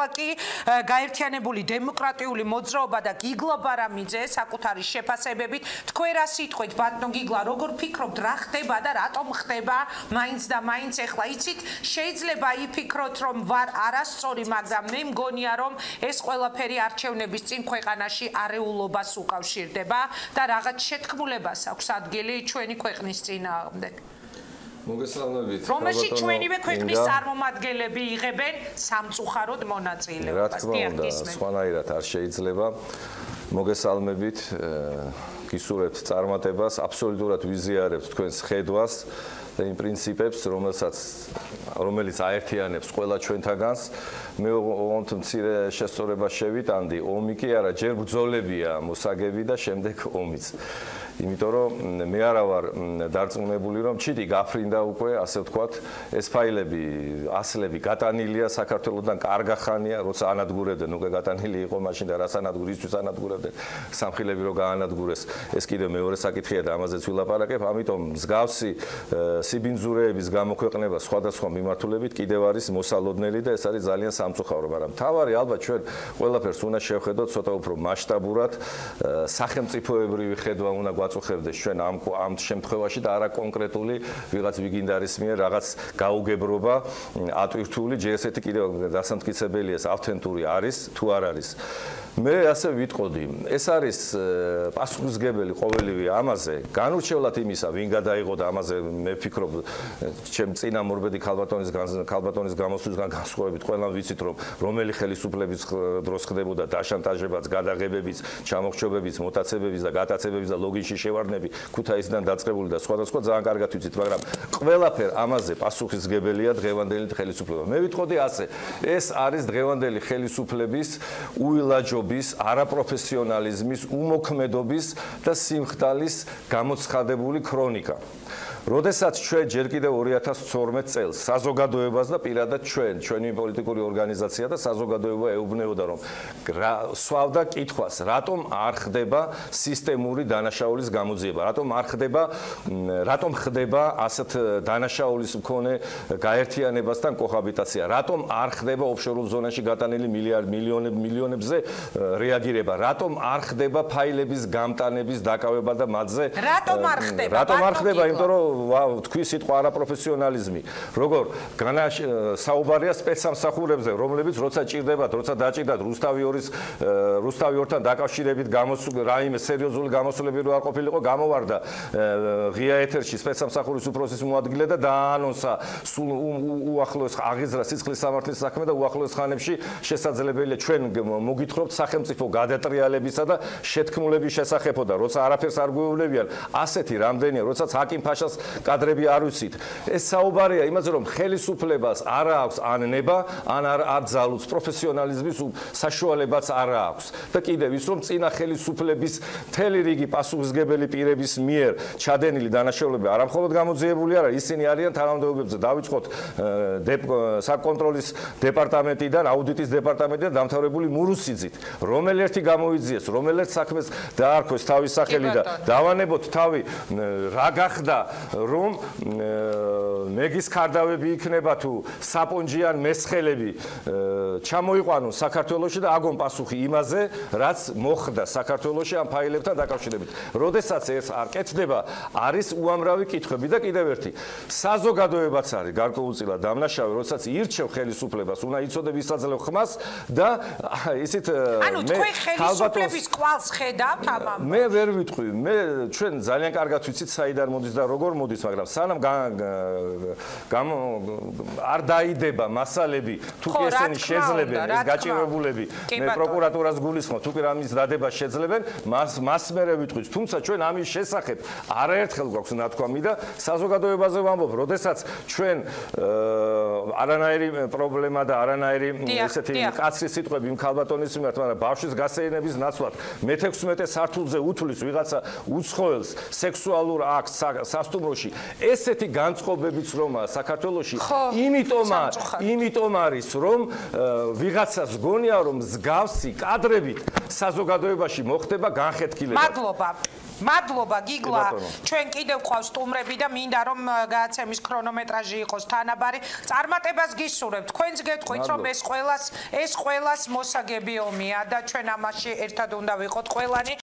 სხვა კი გაერთიანებული დემოკრატიული მოძრაობა და გიგლა ბარამიძე საკუთარი შეფასებებით თქვენ რა სიტყვით? ბატონო გიგლა როგორ ფიქრობთ რა ხდება და რატომ ხდება? მაინც და მაინც ეხლა იცით შეიძლება იფიქროთ რომ ვარ არასწორი მაგრამ მე მგონია რომ ეს ყველაფერი არჩევნების წინ ქვეყანაში არეულობას უკავშირდება და რაღაც შეთქმულებას აქვს ადგილი ჩვენი ქვეყნის წინააღმდეგ მოგესალმებით. რომელშიც ჩვენივე ქვეყნის წარმომადგენლები იღებენ სამწუხაროდ მონაწილეობას. რა თქმა უნდა, სხვანაირად არ შეიძლება. მოგესალმებით. გისურვებთ წარმატებას, აბსოლუტურად ვიზიარებთ თქვენს ხედვას და იმ პრინციპებს, რომელსაც რომელიც აერთიანებს ყველა ჩვენთაგანს. მე ოღონდ მცირე შესწორება შევიტანდი, ომი კი არა, ჯერ ბრძოლებია მოსაგები და შემდეგ ომიც. იმიტომ რომ მე არა ვარ დარწმუნებული რომ ჩიტი გაფრინდა უკვე ასე ვთქვათ ეს ფაილები ასლები გატანილია საქართველოსთან კარგა ხანია როცა ანადგურებდნენ უკვე გატანილი იყო მაშინ და რას ანადგურისთვის ანადგურებდნენ სამხილები რო გაანადგურეს ეს კიდე მეორე საკითხია და ამაზეც ვილაპარაკებ ამიტომ მსგავსი სიბინძურეების გამოქვეყნება სხვადასხვა მიმართულებით კიდევ არის მოსალოდნელი და ეს არის ძალიან სამწუხარო მაგრამ თავარი ალბათ ჩვენ ყველაფერს უნდა შევხედოთ ცოტა უფრო მასშტაბურად სახელმწიფოებრივი ხედვა უნდა ვაწუხებდეს ჩვენ ამ ამ შემთხვევაში და არა კონკრეტული ვიღაც ვიგინდარის მიერ რაღაც გაუგებრობა ატვირთული ჯერ ესეთი კიდევ დასამტკიცებელია ავთენტური არის თუ არ არის. მე ასე ვიტყოდი, ეს არის პასუხისგებელი ყოველივე ამაზე, განურჩევლად იმისა, ვინ გადაიღო და ამაზე მე ვფიქრობ, ჩემ წინა მორბედი ქალბატონის ქალბატონის გამოსვლისგან განსხვავებით, ყველამ ვიცით, რომ რომელი ხელისუფლების დროს ხდებოდა დაშანტაჟებაც, გადაღებებიც, ჩამოხრჩობებიც, მოტაცებებიც და გატაცებებიც და ლოგინში შევარდნები ქუთაისიდან დაწყებული და სხვადასხვა ძალიან კარგად ვიცით, მაგრამ ყველაფერ ამაზე პასუხისგებელია დღევანდელი ხელისუფლება. მე ვიტყოდი ასე, ეს არის დღევანდელი ხელისუფლების უილაჯო მუშაობის, არაპროფესიონალიზმის, უმოქმედობის და სიმხდალის გამოცხადებული ქრონიკა. როდესაც ჩვენ ჯერ კიდევ 2012 წელს საზოგადოებას და პირადად ჩვენ, ჩვენი პოლიტიკური ორგანიზაცია და საზოგადოება ეუბნეოდა რომ სვავდა კითხვას, რატომ არ ხდება სისტემური დანაშაულის გამოძიება, რატომ არ ხდება რატომ ხდება ასეთ დანაშაულის მქონე გაერთიანებასთან კოჰაბიტაცია, რატომ არ ხდება ოფშორულ ზონაში გატანილი მილიარდ მილიონებ მილიონებზე რეაგირება, რატომ არ ხდება ფაილების გამტანების დაკავება და მათზე რატომ არ ხდება? რატომ არ ხდება? იმიტომ რომ თქვი სიტყვა არაპროფესიონალიზმი. როგორ საუბარია სპეცსამსახურებზე, რომლებიც როცა ჭირდებათ, როცა დაჭირდათ რუსთავი ორის რუსთავი ორთან დაკავშირებით რაიმე სერიოზული გამოსულები რო არ ყოფილიყო, გამოვარდა ღია ეთერში სპეცსამსახურის უფროსის მოადგილე და დაანონსა სულ უახლოეს აღიზრა სიცხლის სამართლის საქმე და უახლოეს ხანებში შესაძლებელია ჩვენ მოგითხრობთ სახელმწიფო გადატრიალებისა და შეთქმულების შესახებო და როცა არაფერს არ გვეუბნებიან, ასეთი რამდენია, როდესაც ჰაკიმ ფაშას კადრები არ ვიცით. ეს საუბარია იმაზე, რომ ხელისუფლებას არ აქვს ან ნება, ან არ აძალუს პროფესიონალიზმის საშუალებაც არ აქვს. და კიდევ ის, რომ წინა ხელისუფლების მთელი რიგი პასუხისგებელი პირების მიერ ჩადენილი დანაშაულები არ ამხოლოდ გამოძიებული არა, ისინი არიან თანამდებობებზე. დავიწყოთ საკონტროლის დეპარტამენტიდან, აუდიტის დეპარტამენტიდან დამთავრებული მურუსიძით, რომელი ერთი გამოიძიეს, რომელი საქმეს დაარქვეს თავის სახელი და დავანებოთ თავი რა გახდა რომ მეგის კარდავები იქნება თუ საპონჯიან მესხელები ჩამოიყვანონ საქართველოსში და აგონ პასუხი იმაზე, რაც მოხდა საქართველოსში ამ ფაილებთან დაკავშირებით. როდესაც ეს არ კეთდება, არის უამრავი კითხვები და კიდევ ერთი. საზოგადოებაც არის გარკვეულწილად დამნაშავე, როდესაც ირჩევ ხელისუფლებას, უნდა იცოდე ვისაძლევ ხმას და ისეთ მე თქვენ ხელისუფლების კვალს ხედავთ ამამ. მე ვერ ვიტყვი, მე ჩვენ ძალიან კარგად ვიცით საიდან მოდის და როგორ მოდის, მაგრამ სანამ გამ არ დაიდება მასალები, თუ კი ესენი შეძლებენ ეს გაჭირებულები, მე პროკურატურას გულისხმობ, თუ კი რამის დადება შეძლებენ, მას მას მერე ვიტყვით, თუმცა ჩვენ ამის შესახებ არაერთხელ გვაქვს ნათქვამი და საზოგადოებაზე ვამბობ, როდესაც ჩვენ არანაირი პრობლემა და არანაირი ესეთი კაცრი სიტყვები იმ ქალბატონის მიმართ, მაგრამ ბავშვის გასეირნების ნაცვლად მე-16 სართულზე უთulis ვიღაცა უცხოელს სექსუალურ აქტს სასტუმრო საქართველოში ესეთი განწყობებიც რომა საქართველოში იმიტომ იმიტომ არის რომ ვიღაცას გონია რომ მსგავსი კადრებით საზოგადოებაში მოხდება განხეთქილება მადლობა. მადლობა გიგლა. ჩვენ კიდევ ყავს სტუმრები და მინდა რომ ა, გადაცემის ქრონომეტრაჟი იყოს თანაბარი. წარმატებას გისურვებთ. თქვენც გეტყვით რომ ეს ყოველას ეს ყოველას მოსაგები ომია და ჩვენ ამაში ერთად უნდა ვიყოთ ყველანი.